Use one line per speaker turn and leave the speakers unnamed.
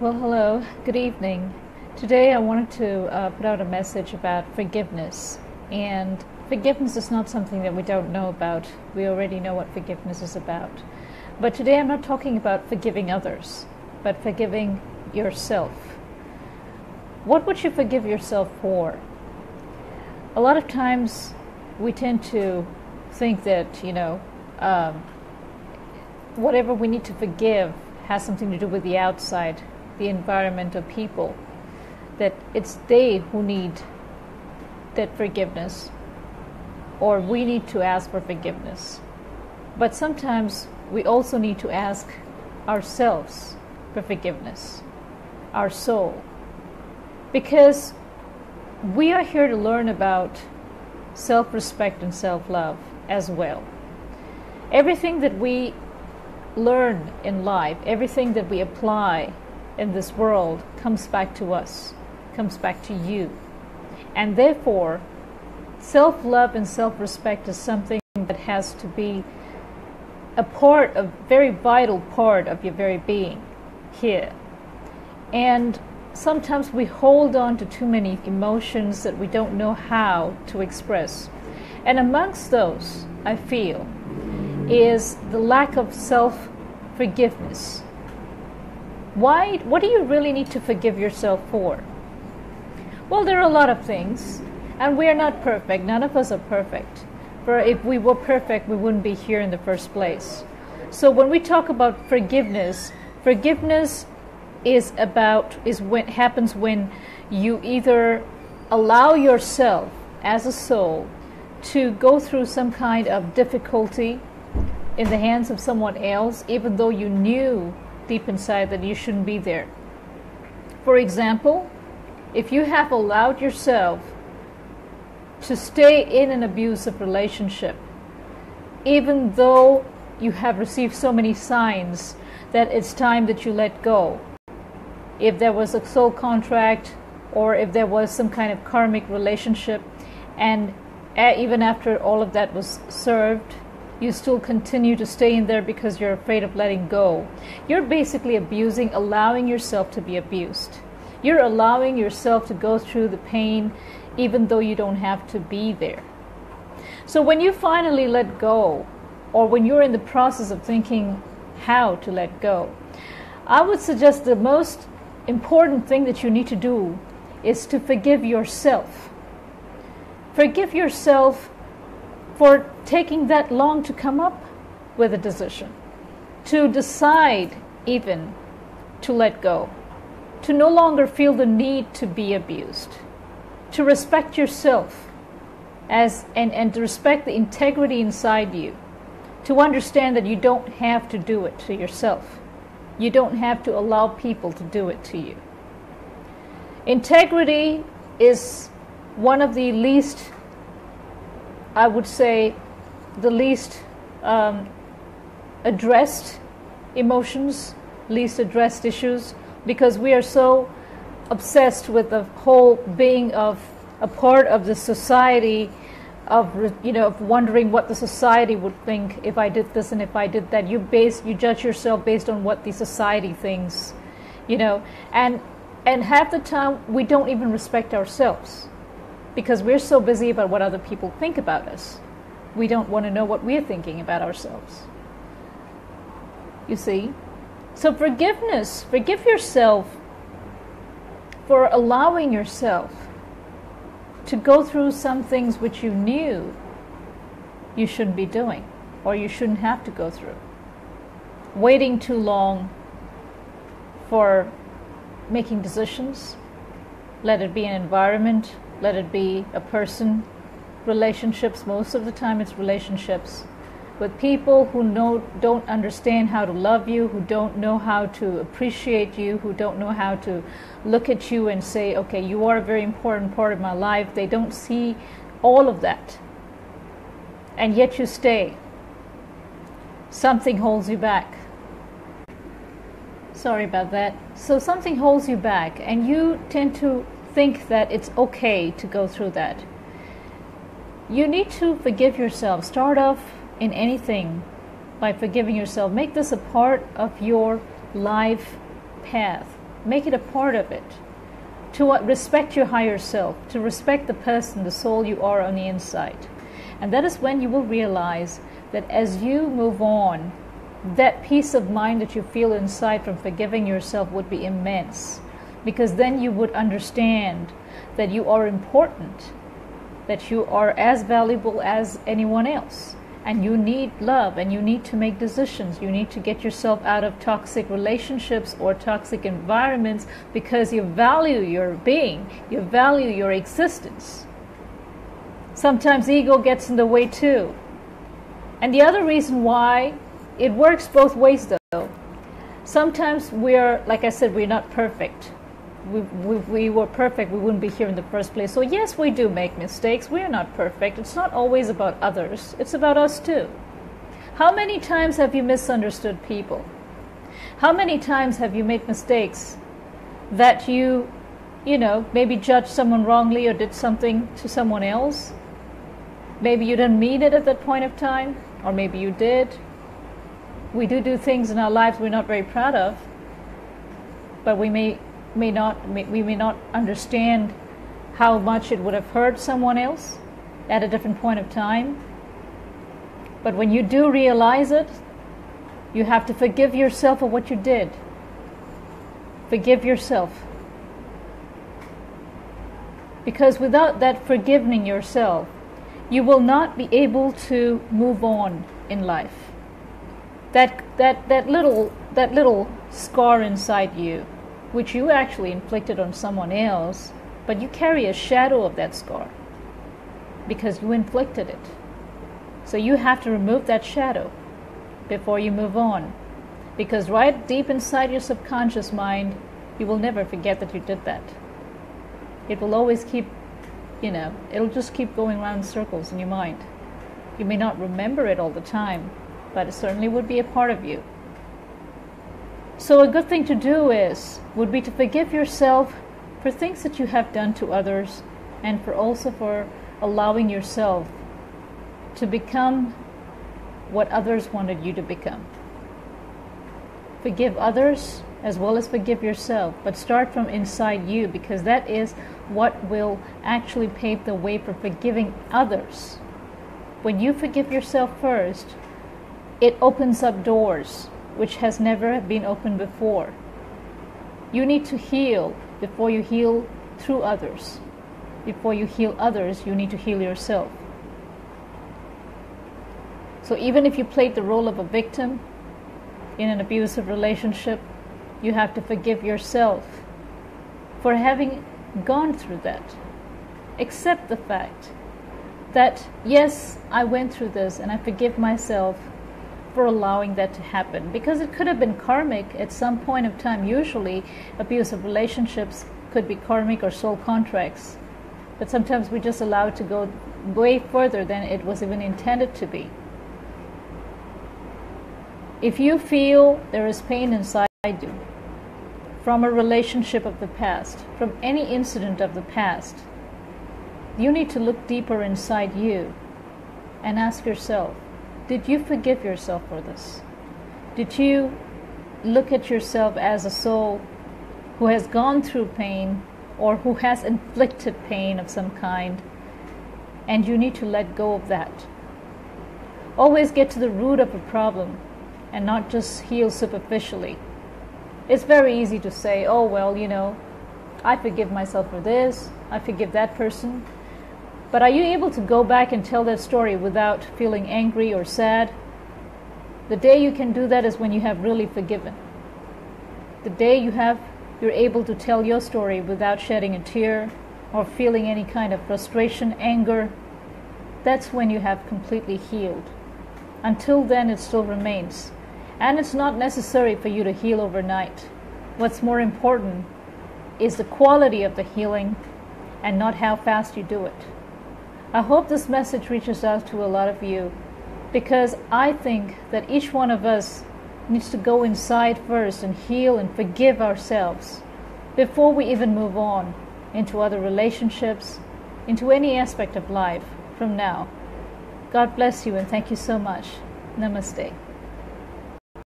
Well, hello, good evening. Today I wanted to uh, put out a message about forgiveness. And forgiveness is not something that we don't know about, we already know what forgiveness is about. But today I'm not talking about forgiving others, but forgiving yourself. What would you forgive yourself for? A lot of times we tend to think that, you know, um, whatever we need to forgive has something to do with the outside, the environment of people, that it's they who need that forgiveness, or we need to ask for forgiveness. But sometimes we also need to ask ourselves for forgiveness, our soul, because we are here to learn about self respect and self love as well. Everything that we learn in life, everything that we apply in this world comes back to us, comes back to you. And therefore, self love and self respect is something that has to be a part, a very vital part of your very being here. And sometimes we hold on to too many emotions that we don't know how to express. And amongst those, I feel, is the lack of self forgiveness. Why, what do you really need to forgive yourself for? Well, there are a lot of things, and we are not perfect. None of us are perfect. For if we were perfect, we wouldn't be here in the first place. So when we talk about forgiveness, forgiveness is about is when happens when you either allow yourself as a soul to go through some kind of difficulty in the hands of someone else, even though you knew deep inside that you shouldn't be there. For example, if you have allowed yourself to stay in an abusive relationship, even though you have received so many signs that it's time that you let go, if there was a soul contract or if there was some kind of karmic relationship, and eh, even after all of that was served, you still continue to stay in there because you're afraid of letting go. You're basically abusing, allowing yourself to be abused. You're allowing yourself to go through the pain even though you don't have to be there. So when you finally let go, or when you're in the process of thinking how to let go, I would suggest the most important thing that you need to do is to forgive yourself. Forgive yourself for taking that long to come up with a decision, to decide even to let go, to no longer feel the need to be abused, to respect yourself as and, and to respect the integrity inside you, to understand that you don't have to do it to yourself. You don't have to allow people to do it to you. Integrity is one of the least I would say, the least um, addressed emotions, least addressed issues, because we are so obsessed with the whole being of a part of the society of you know of wondering what the society would think if I did this and if I did that. You base you judge yourself based on what the society thinks, you know, and and half the time we don't even respect ourselves because we're so busy about what other people think about us. We don't want to know what we're thinking about ourselves. You see? So, forgiveness, forgive yourself for allowing yourself to go through some things which you knew you shouldn't be doing or you shouldn't have to go through. Waiting too long for making decisions, let it be an environment let it be a person, relationships, most of the time it's relationships with people who know, don't understand how to love you, who don't know how to appreciate you, who don't know how to look at you and say, okay, you are a very important part of my life. They don't see all of that. And yet you stay. Something holds you back. Sorry about that. So something holds you back, and you tend to think that it's okay to go through that. You need to forgive yourself. Start off in anything by forgiving yourself. Make this a part of your life path. make it a part of it. To respect your higher self, to respect the person, the soul you are on the inside. And that is when you will realize that as you move on, that peace of mind that you feel inside from forgiving yourself would be immense. Because then you would understand that you are important, that you are as valuable as anyone else. And you need love and you need to make decisions. You need to get yourself out of toxic relationships or toxic environments because you value your being, you value your existence. Sometimes ego gets in the way too. And the other reason why it works both ways though. Sometimes we're, like I said, we're not perfect. We, we, we were perfect, we wouldn't be here in the first place. So, yes, we do make mistakes. We are not perfect. It's not always about others, it's about us too. How many times have you misunderstood people? How many times have you made mistakes that you, you know, maybe judged someone wrongly or did something to someone else? Maybe you didn't mean it at that point of time, or maybe you did. We do do things in our lives we're not very proud of, but we may may not may, we may not understand how much it would have hurt someone else at a different point of time. But when you do realize it, you have to forgive yourself for what you did. Forgive yourself. Because without that forgiving yourself, you will not be able to move on in life. That, that, that, little, that little scar inside you, which you actually inflicted on someone else, but you carry a shadow of that scar because you inflicted it. So you have to remove that shadow before you move on. Because right deep inside your subconscious mind, you will never forget that you did that. It will always keep you know, it'll just keep going around circles in your mind. You may not remember it all the time, but it certainly would be a part of you. So a good thing to do is would be to forgive yourself for things that you have done to others and for also for allowing yourself to become what others wanted you to become. Forgive others as well as forgive yourself, but start from inside you because that is what will actually pave the way for forgiving others. When you forgive yourself first, it opens up doors which has never been opened before. You need to heal before you heal through others. Before you heal others, you need to heal yourself. So even if you played the role of a victim in an abusive relationship, you have to forgive yourself for having gone through that. Accept the fact that, yes, I went through this and I forgive myself for allowing that to happen because it could have been karmic at some point of time. Usually, abusive relationships could be karmic or soul contracts, but sometimes we just allow it to go way further than it was even intended to be. If you feel there is pain inside you, from a relationship of the past, from any incident of the past, you need to look deeper inside you and ask yourself Did you forgive yourself for this? Did you look at yourself as a soul who has gone through pain or who has inflicted pain of some kind? And you need to let go of that. Always get to the root of a problem and not just heal superficially it's very easy to say, oh, well, you know, I forgive myself for this, I forgive that person. But are you able to go back and tell that story without feeling angry or sad? The day you can do that is when you have really forgiven. The day you have you're able to tell your story without shedding a tear or feeling any kind of frustration, anger, that's when you have completely healed. Until then, it still remains. And it's not necessary for you to heal overnight. What's more important is the quality of the healing and not how fast you do it. I hope this message reaches out to a lot of you because I think that each one of us needs to go inside first and heal and forgive ourselves before we even move on into other relationships, into any aspect of life from now. God bless you and thank you so much. Namaste.